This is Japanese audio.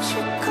you